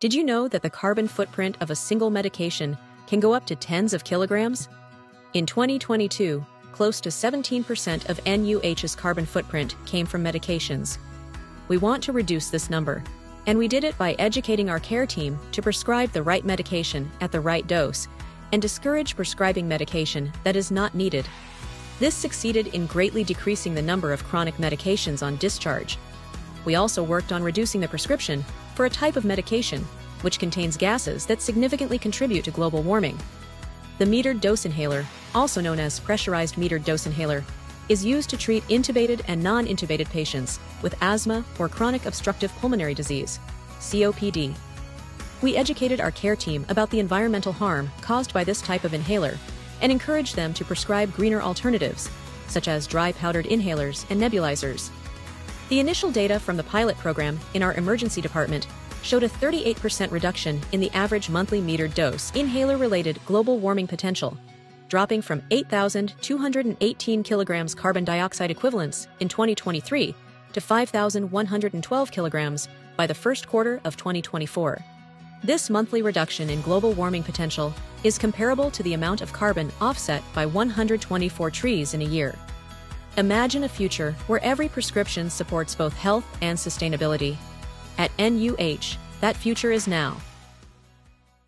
Did you know that the carbon footprint of a single medication can go up to tens of kilograms? In 2022, close to 17% of NUH's carbon footprint came from medications. We want to reduce this number, and we did it by educating our care team to prescribe the right medication at the right dose and discourage prescribing medication that is not needed. This succeeded in greatly decreasing the number of chronic medications on discharge. We also worked on reducing the prescription for a type of medication which contains gases that significantly contribute to global warming. The metered dose inhaler, also known as pressurized metered dose inhaler, is used to treat intubated and non intubated patients with asthma or chronic obstructive pulmonary disease, COPD. We educated our care team about the environmental harm caused by this type of inhaler and encouraged them to prescribe greener alternatives, such as dry powdered inhalers and nebulizers. The initial data from the pilot program in our emergency department showed a 38% reduction in the average monthly metered dose inhaler related global warming potential, dropping from 8,218 kilograms carbon dioxide equivalents in 2023 to 5,112 kilograms by the first quarter of 2024. This monthly reduction in global warming potential is comparable to the amount of carbon offset by 124 trees in a year. Imagine a future where every prescription supports both health and sustainability. At NUH, that future is now.